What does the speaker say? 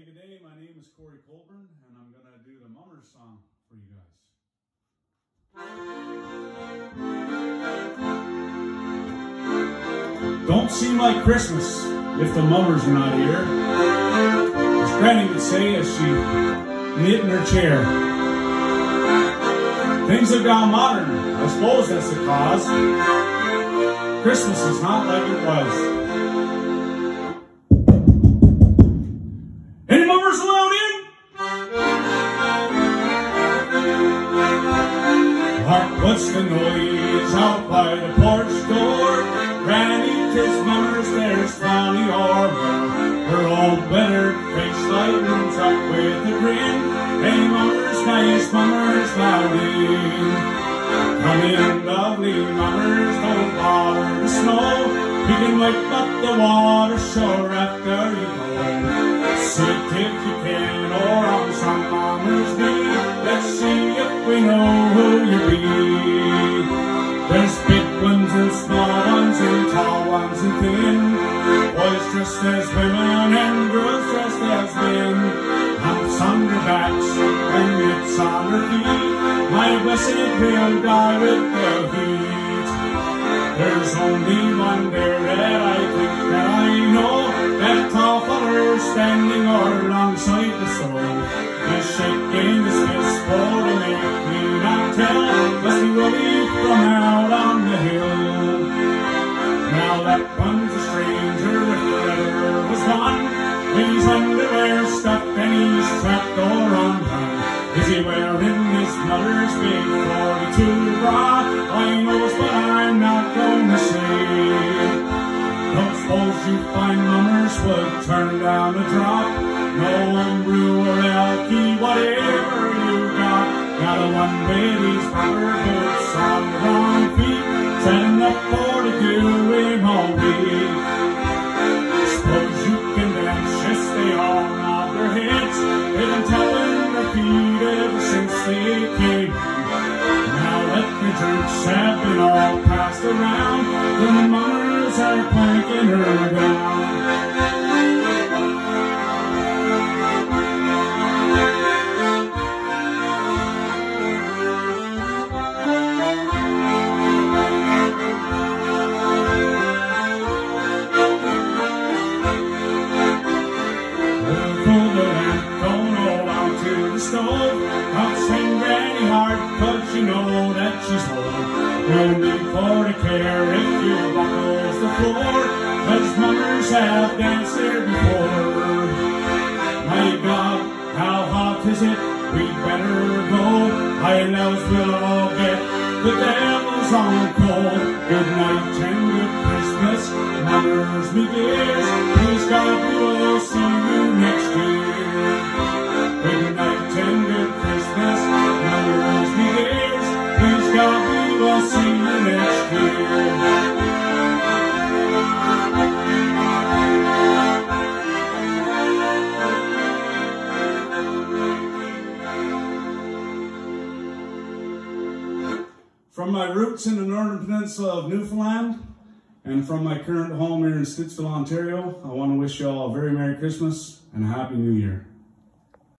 Hey, good day. My name is Cory Colbourne, and I'm going to do the Mummers song for you guys. Don't seem like Christmas if the mummers are not here. As Granny would say as she knit in her chair. Things have gone modern. I suppose that's the cause. Christmas is not like it was. What's the noise out by the porch door? Granny, tis mummers, there's Fanny or Her old better face lightens up with a grin. Hey, mummers, nice mummers, loud in. Come in, lovely mummers, don't bother the snow. We can wipe up the water shore after you go. Sit if you can, or on some mama's knee. Let's see if we know ones and tall ones and thin. Boys dressed as women and girls dressed as men. On their backs and mitts on their feet. My blessed will die with the heat. There's only one there that I think that I know. That tall feller standing alongside the stove. He's shaking trapped or undone. Is he wearing his mother's big 42 bra? I knows, but I'm not gonna say. Don't suppose you find mummers would turn down a drop. No one brew or elky, whatever you got. Got a one baby's rubber boots have been all passed around, the mummers are planking her down. She's old. No need for to care if you buckles the floor, cause mummers have danced there before. My God, how hot is it? We'd better go. I else we'll all get the devil's on cold. Good night and good Christmas, mummers, me dears. Please God, From my roots in the northern peninsula of Newfoundland and from my current home here in Stittsville, Ontario, I want to wish you all a very Merry Christmas and a Happy New Year.